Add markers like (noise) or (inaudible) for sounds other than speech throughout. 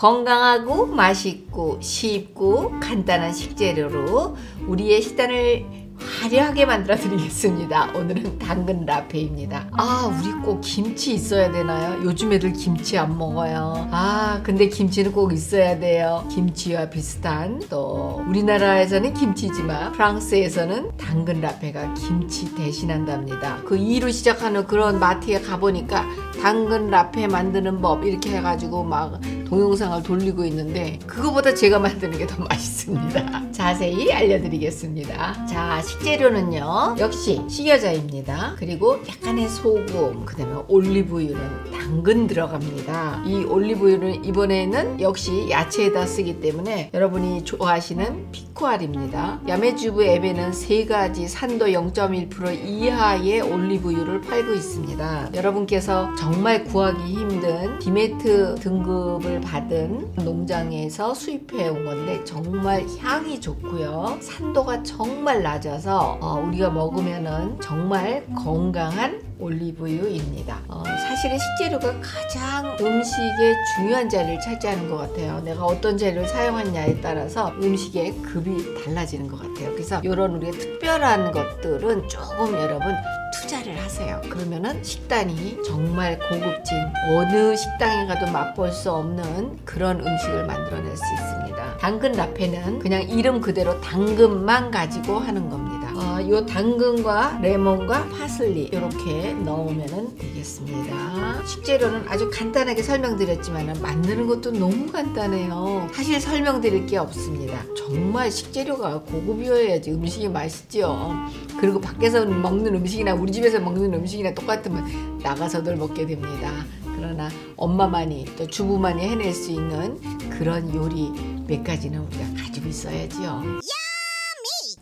건강하고 맛있고 쉽고 간단한 식재료로 우리의 식단을 화려하게 만들어 드리겠습니다. 오늘은 당근 라페입니다. 아, 우리 꼭 김치 있어야 되나요? 요즘 애들 김치 안 먹어요. 아, 근데 김치는 꼭 있어야 돼요. 김치와 비슷한 또 우리나라에서는 김치지만 프랑스에서는 당근 라페가 김치 대신한답니다. 그 2로 시작하는 그런 마트에 가보니까 당근 라페 만드는 법 이렇게 해가지고 막 동영상을 돌리고 있는데 그거보다 제가 만드는 게 더 (laughs) 맛있습니다. 자세히 알려드리겠습니다. 자, 식재료는요. 역시 식여자입니다. 그리고 약간의 소금, 그 다음에 올리브유는 당근 들어갑니다. 이 올리브유는 이번에는 역시 야채에다 쓰기 때문에 여러분이 좋아하시는 피코알입니다. 야매주부 앱에는 세 가지 산도 0.1% 이하의 올리브유를 팔고 있습니다. 여러분께서 정말 구하기 힘든 디메트 등급을 받은 농장에서 수입해 온 건데 정말 향이 좋 고요. 산도가 정말 낮아서 어, 우리가 먹으면은 정말 건강한 올리브유입니다. 어, 사실은 식재료가 가장 음식의 중요한 자리를 차지하는 것 같아요. 내가 어떤 재료를 사용하냐에 따라서 음식의 급이 달라지는 것 같아요. 그래서 이런 우리가 특별한 것들은 조금 여러분 투자를 하세요. 그러면은 식단이 정말 고급진 어느 식당에 가도 맛볼 수 없는 그런 음식을 만들어낼 수 있습니다. 당근 라페는 그냥 이름 그대로 당근만 가지고 하는 겁니다. 어, 요 당근과 레몬과 파슬리 이렇게 넣으면 되겠습니다. 식재료는 아주 간단하게 설명드렸지만 만드는 것도 너무 간단해요. 사실 설명드릴 게 없습니다. 정말 식재료가 고급이어야지 음식이 맛있죠. 그리고 밖에서 먹는 음식이나 우리 집에서 먹는 음식이나 똑같으면 나가서들 먹게 됩니다. 그러나 엄마만이 또 주부만이 해낼 수 있는 그런 요리 몇 가지는 우리가 가지고 있어야지요.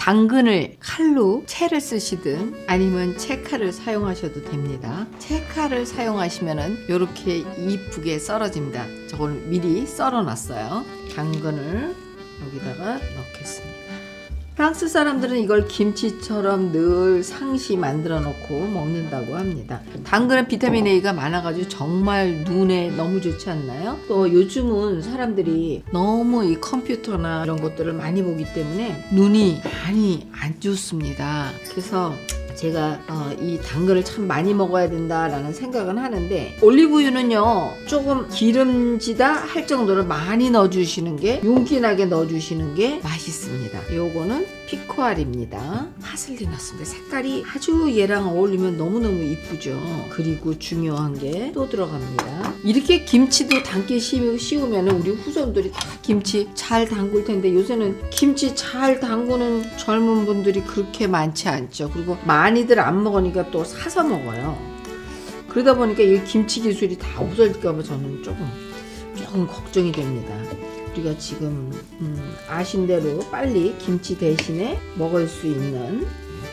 당근을 칼로 채를 쓰시든 아니면 채칼을 사용하셔도 됩니다. 채칼을 사용하시면은 이렇게 이쁘게 썰어집니다. 저걸 미리 썰어 놨어요. 당근을 여기다가 넣겠습니다. 프랑스 사람들은 이걸 김치처럼 늘 상시 만들어 놓고 먹는다고 합니다. 당근은 비타민 A가 많아가지고 정말 눈에 너무 좋지 않나요? 또 요즘은 사람들이 너무 이 컴퓨터나 이런 것들을 많이 보기 때문에 눈이 많이 안 좋습니다. 그래서 제가 어, 이 당근을 참 많이 먹어야 된다라는 생각은 하는데 올리브유는요 조금 기름지다 할 정도로 많이 넣어주시는 게 윤기나게 넣어주시는 게 맛있습니다. 요거는 피코알입니다. 파슬리 넣습니다. 색깔이 아주 얘랑 어울리면 너무너무 이쁘죠. 그리고 중요한 게 또 들어갑니다. 이렇게 김치도 담기 쉬우면 우리 후손들이 다 김치 잘 담글 텐데 요새는 김치 잘 담그는 젊은 분들이 그렇게 많지 않죠. 그리고 많이들 안 먹으니까 또 사서 먹어요. 그러다 보니까 이 김치 기술이 다 없어질까 봐 저는 조금 조금 걱정이 됩니다. 우리가 지금 음, 아신 대로 빨리 김치 대신에 먹을 수 있는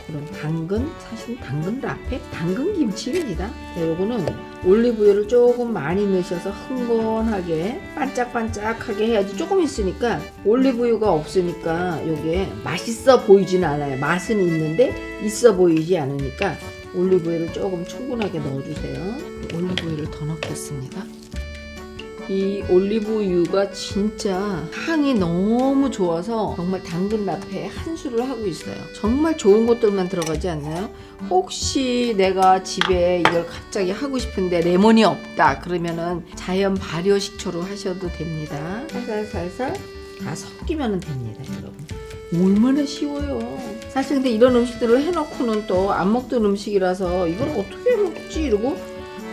그런 당근 사실 당근 라페 당근 김치입니다. 네, 요거는 올리브유를 조금 많이 넣으셔서 흥건하게 반짝반짝하게 해야지 조금 있으니까 올리브유가 없으니까 요게 맛있어 보이진 않아요. 맛은 있는데 있어 보이지 않으니까 올리브유를 조금 충분하게 넣어주세요. 올리브유를 더 넣겠습니다. 이 올리브유가 진짜 향이 너무 좋아서 정말 당근 라페에 한 수를 하고 있어요. 정말 좋은 것들만 들어가지 않나요? 혹시 내가 집에 이걸 갑자기 하고 싶은데 레몬이 없다 그러면은 자연 발효 식초로 하셔도 됩니다. 살살살살 다 섞이면 됩니다, 여러분. 얼마나 쉬워요. 사실 근데 이런 음식들을 해놓고는 또 안 먹던 음식이라서 이걸 어떻게 먹지 이러고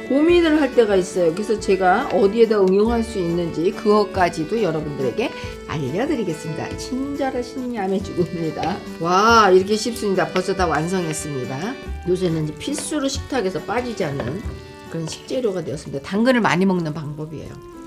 고민을 할 때가 있어요. 그래서 제가 어디에다 응용할 수 있는지 그것까지도 여러분들에게 알려드리겠습니다. 친절하신 야매주부입니다. 와 이렇게 쉽습니다. 벌써 다 완성했습니다. 요새는 필수로 식탁에서 빠지지 않는 그런 식재료가 되었습니다. 당근을 많이 먹는 방법이에요.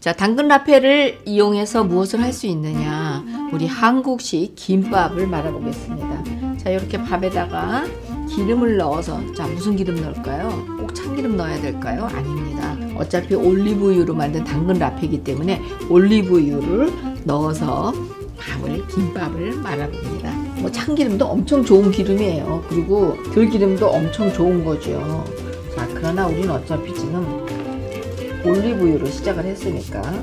자, 당근 라페를 이용해서 무엇을 할 수 있느냐? 우리 한국식 김밥을 말아보겠습니다. 자, 이렇게 밥에다가 기름을 넣어서 자, 무슨 기름 넣을까요? 꼭 참기름 넣어야 될까요? 아닙니다. 어차피 올리브유로 만든 당근 라페이기 때문에 올리브유를 넣어서 밥을 김밥을 말아봅니다. 뭐 참기름도 엄청 좋은 기름이에요. 그리고 들기름도 엄청 좋은 거죠. 자, 그러나 우리는 어차피 지금 올리브유로 시작을 했으니까 밥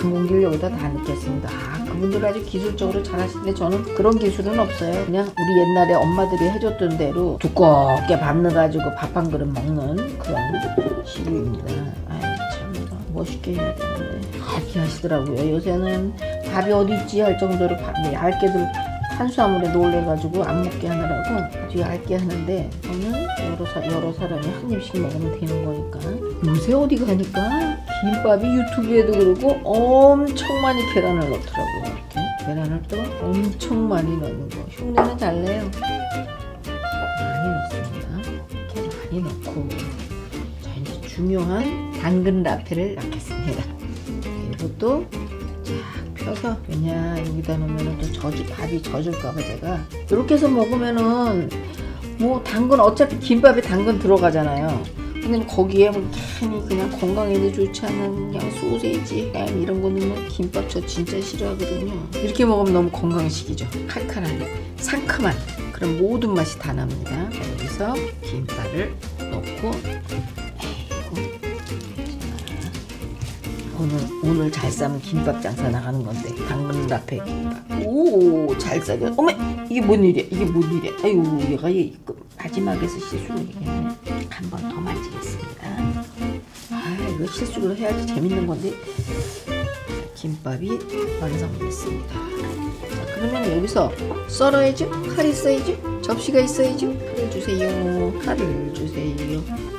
한 공기를 여기다 다 넣겠습니다. 아, 그분들 아주 기술적으로 잘 하시는데 저는 그런 기술은 없어요. 그냥 우리 옛날에 엄마들이 해줬던 대로 두껍게 밥 넣어가지고 밥 한 그릇 먹는 그런 식입니다. 아이 참 멋있게 해야 되는데 얇게 하시더라고요. 요새는 밥이 어디 있지 할 정도로 밥 얇게들 탄수화물에 놀래가지고 안 먹게 하느라고 아주 얇게 하는데 저는 여러, 사, 여러 사람이 한 입씩 먹으면 되는 거니까. 요새 어디 가니까 김밥이 유튜브에도 그러고 엄청 많이 계란을 넣더라고요 이렇게. 계란을 또 엄청 많이 넣는 거. 흉내는 잘 내요. 많이 넣습니다. 이렇게 많이 넣고 자 이제 중요한 당근 라페를 넣겠습니다. 이것도 쫙 펴서 왜냐 여기다 놓으면 또 젖을 밥이 젖을까봐 제가 이렇게 해서 먹으면은 뭐 당근 어차피 김밥에 당근 들어가잖아요. 근데 거기에 뭐 괜히 그냥 건강에도 좋지 않은 그냥 소세지 햄 이런 거 넣으면 김밥 저 진짜 싫어하거든요. 이렇게 먹으면 너무 건강식이죠. 칼칼한 상큼한 그런 모든 맛이 다 납니다. 자, 여기서 김밥을 넣고 오늘 오늘 잘 싸면 김밥 장사 나가는 건데 당근 라페 김밥. 오 잘 싸게. 어머 이게 뭔 일이야? 이게 뭔 일이야? 아유 얘가 얘 마지막에서 실수를 했네. 한 번 더 만지겠습니다. 아 이거 실수를 해야지 재밌는 건데 김밥이 완성됐습니다. 자 그러면 여기서 썰어야죠. 칼 있어야죠. 접시가 있어야죠. 칼을 주세요. 칼을 주세요.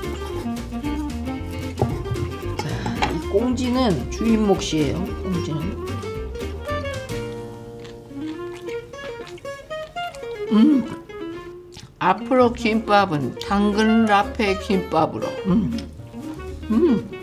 꽁지는 주인 몫이에요. 꽁지는. 음. 앞으로 김밥은 당근 라페 김밥으로. 음. 음.